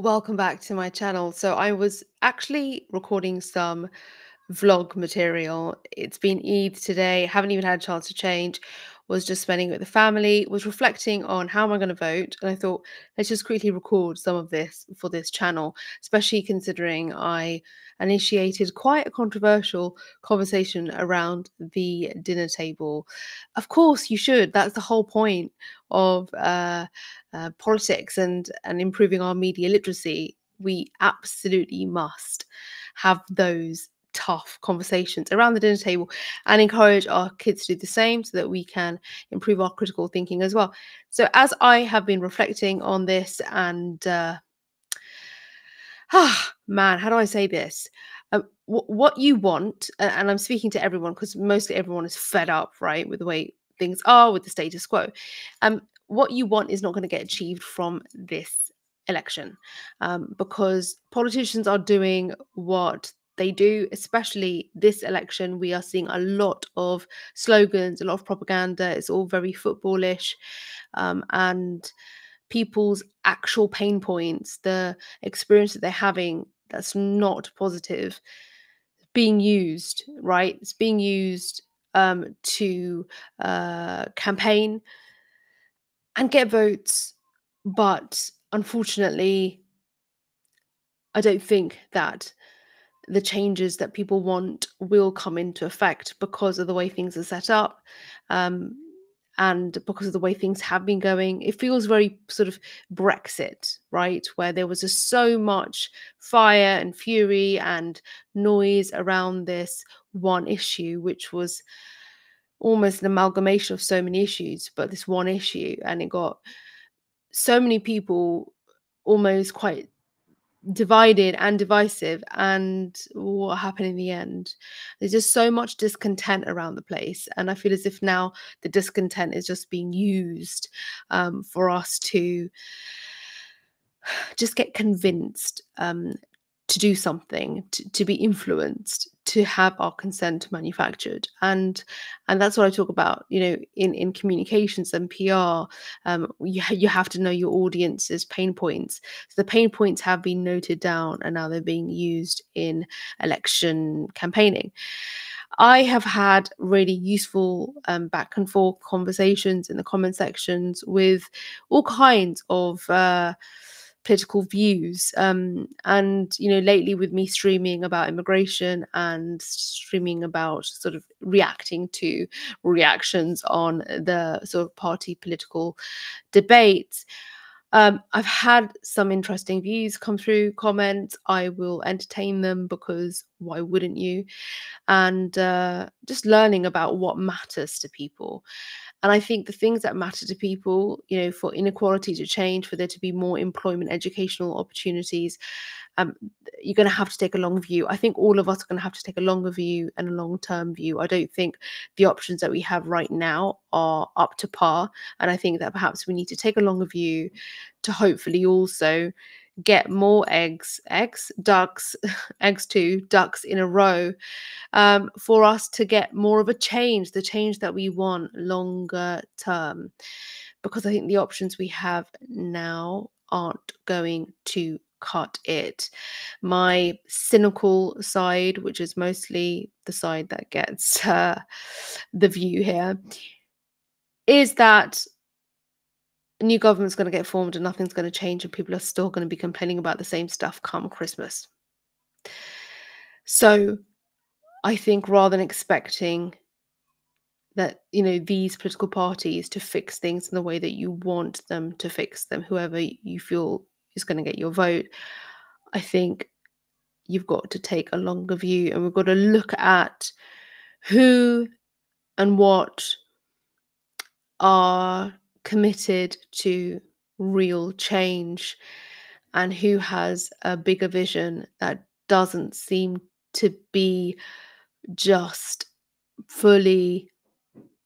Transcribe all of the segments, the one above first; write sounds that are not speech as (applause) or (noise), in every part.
Welcome back to my channel. So I was actually recording some vlog material. It's been Eid today, haven't even had a chance to change. Was just spending with the family, was reflecting on how am I going to vote, and I thought let's just quickly record some of this for this channel, especially considering I initiated quite a controversial conversation around the dinner table. Of course, you should. That's the whole point of uh, uh, politics and and improving our media literacy. We absolutely must have those tough conversations around the dinner table and encourage our kids to do the same so that we can improve our critical thinking as well. So, as I have been reflecting on this and uh, ah, (sighs) man, how do I say this? W- what you want, and I'm speaking to everyone because mostly everyone is fed up, right, with the way things are, with the status quo. Um, what you want is not going to get achieved from this election um, because politicians are doing what they do, especially this election. We are seeing a lot of slogans, a lot of propaganda. It's all very footballish. Um, and people's actual pain points, the experience that they're having that's not positive, being used, right? It's being used um, to uh, campaign and get votes. But unfortunately, I don't think that the changes that people want will come into effect because of the way things are set up um, and because of the way things have been going. It feels very sort of Brexit, right? Where there was just so much fire and fury and noise around this one issue, which was almost an amalgamation of so many issues, but this one issue, and it got so many people almost quite divided and divisive and what happened in the end. There's just so much discontent around the place and i feel as if now the discontent is just being used um, for us to just get convinced um, to do something to, to be influenced to have our consent manufactured. And and that's what i talk about you know in in communications and pr um, you, (laughs) you have to know your audience's pain points. So the pain points have been noted down and now they're being used in election campaigning. I have had really useful um, back and forth conversations in the comment sections with all kinds of uh, political views. Um, and you know, lately with me streaming about immigration and streaming about sort of reacting to reactions on the sort of party political debates. Um, I've had some interesting views come through comments. I will entertain them because why wouldn't you? And uh, just learning about what matters to people. And I think the things that matter to people, you know, for inequality to change, for there to be more employment, educational opportunities, um, you're going to have to take a long view. I think all of us are going to have to take a longer view and a long term view. I don't think the options that we have right now are up to par. And I think that perhaps we need to take a longer view to hopefully also get more eggs, eggs, ducks, (laughs) eggs too, ducks in a row um, for us to get more of a change, the change that we want longer term. Because I think the options we have now aren't going to cut it. My cynical side, which is mostly the side that gets (laughs) uh, the view here, is that a new government's going to get formed and nothing's going to change and people are still going to be complaining about the same stuff come Christmas. So I think rather than expecting that you know these political parties to fix things in the way that you want them to fix them whoever you feel is going to get your vote. I think you've got to take a longer view and we've got to look at who and what are committed to real change and who has a bigger vision that doesn't seem to be just fully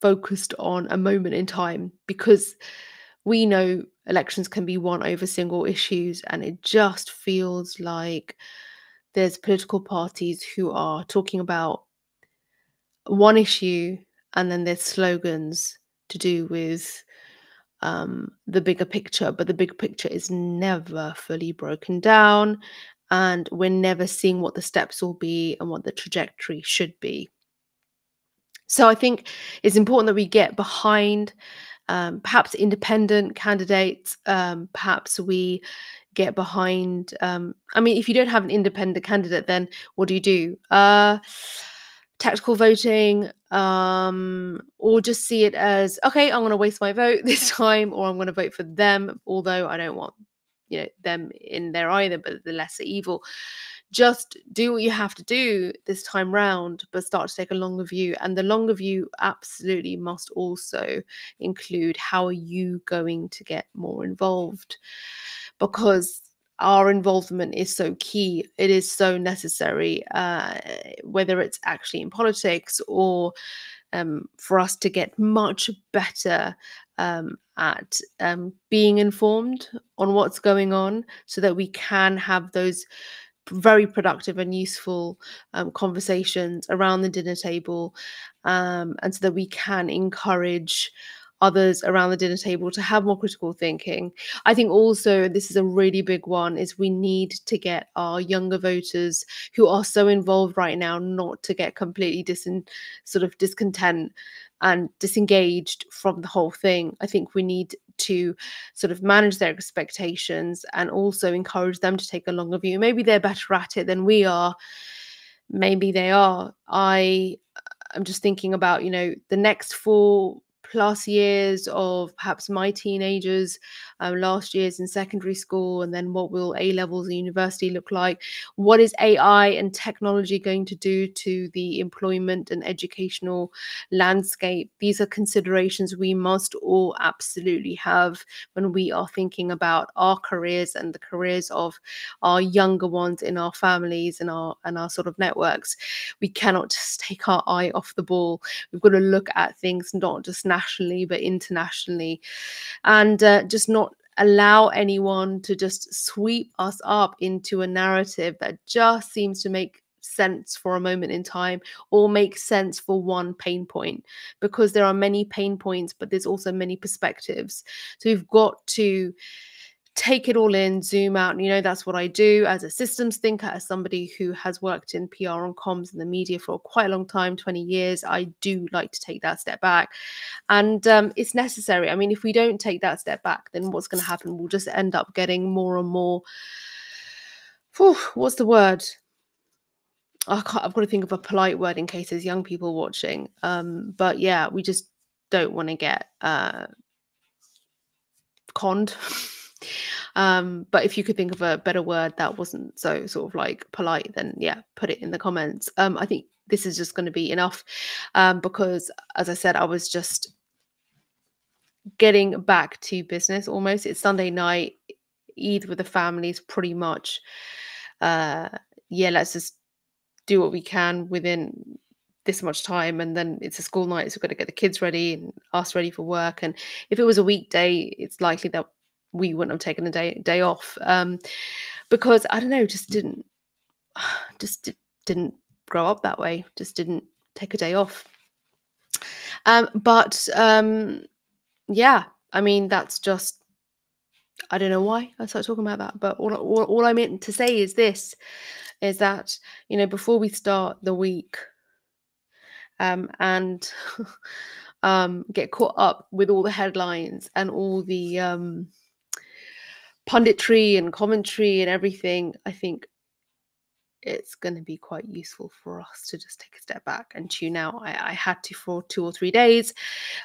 focused on a moment in time. Because we know elections can be won over single issues and it just feels like there's political parties who are talking about one issue and then there's slogans to do with um, the bigger picture, but the big picture is never fully broken down, and we're never seeing what the steps will be and what the trajectory should be. So I think it's important that we get behind um, perhaps independent candidates, um, perhaps we get behind. Um, I mean, if you don't have an independent candidate, then what do you do? Uh, tactical voting, um, or just see it as okay, I'm going to waste my vote (laughs) this time, or I'm going to vote for them, although I don't want you know them in there either, but the lesser evil. Just do what you have to do this time round, but start to take a longer view. And the longer view absolutely must also include how are you going to get more involved? Because our involvement is so key. It is so necessary, uh, whether it's actually in politics or um, for us to get much better um, at um, being informed on what's going on so that we can have those very productive and useful um, conversations around the dinner table um, and so that we can encourage others around the dinner table to have more critical thinking. I think also this is a really big one is we need to get our younger voters who are so involved right now not to get completely dis sort of discontent and disengaged from the whole thing. I think we need to sort of manage their expectations and also encourage them to take a longer view. Maybe they're better at it than we are. Maybe they are. I I'm just thinking about, you know, the next four plus years of perhaps my teenagers, um, last years in secondary school, and then what will A levels and university look like? What is AI and technology going to do to the employment and educational landscape? These are considerations we must all absolutely have when we are thinking about our careers and the careers of our younger ones in our families and our and our sort of networks. We cannot just take our eye off the ball. We've got to look at things not just now nationally but internationally. And uh, just not allow anyone to just sweep us up into a narrative that just seems to make sense for a moment in time or make sense for one pain point. Because there are many pain points but there's also many perspectives. So we've got to take it all in, zoom out. And, you know, that's what I do as a systems thinker, as somebody who has worked in PR and comms and the media for quite a long time 20 years. I do like to take that step back. And um, it's necessary. I mean, if we don't take that step back, then what's going to happen? We'll just end up getting more and more. Whew, what's the word? I can't, I've got to think of a polite word in case there's young people watching. Um, but yeah, we just don't want to get uh, conned. (laughs) Um, but if you could think of a better word that wasn't so sort of like polite, then yeah, put it in the comments. Um, I think this is just going to be enough um, because, as I said, I was just getting back to business almost. It's Sunday night, Eid with the families, pretty much. Uh, yeah, let's just do what we can within this much time and then it's a school night so we've got to get the kids ready and us ready for work and if it was a weekday it's likely that we wouldn't have taken a day day off um, because I don't know, just didn't (sighs) just didn't grow up that way. Just didn't take a day off. Um, but um, yeah, I mean that's just I don't know why I started talking about that, but all, all, all I meant to say is this: is that you know before we start the week, um, and (laughs) um, get caught up with all the headlines and all the um, punditry and commentary and everything, I think it's going to be quite useful for us to just take a step back and tune out. I, I had to for two or three days.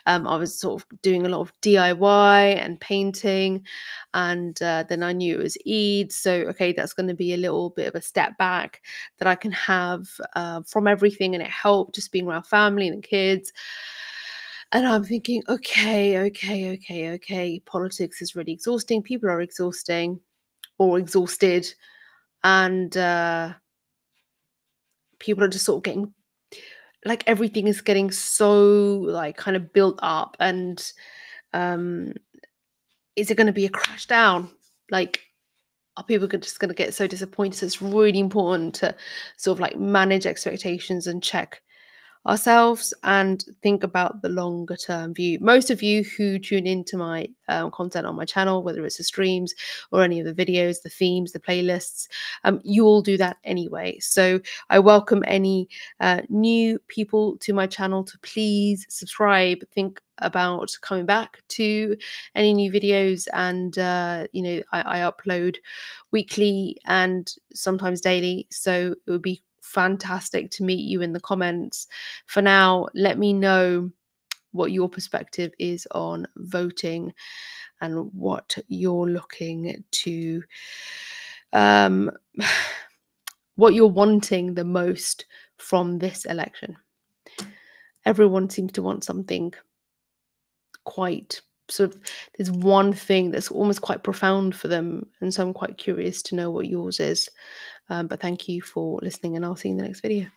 Um, I was sort of doing a lot of DIY and painting, and uh, then I knew it was Eid. So, okay, that's going to be a little bit of a step back that I can have uh, from everything, and it helped just being around family and kids. And I'm thinking, okay, okay, okay, okay. Politics is really exhausting. People are exhausting or exhausted. And uh, people are just sort of getting like everything is getting so like kind of built up and um is it going to be a crash down like are people just going to get so disappointed so it's really important to sort of like manage expectations and check ourselves and think about the longer term view. Most of you who tune into my um, content on my channel, whether it's the streams or any of the videos, the themes, the playlists, um, you all do that anyway. So I welcome any uh, new people to my channel to please subscribe, think about coming back to any new videos and uh, you know I, I upload weekly and sometimes daily so it would be fantastic to meet you in the comments. For now, let me know what your perspective is on voting and what you're looking to um (sighs) what you're wanting the most from this election everyone seems to want something quite sort of there's one thing that's almost quite profound for them and so i'm quite curious to know what yours is um, but thank you for listening and i'll see you in the next video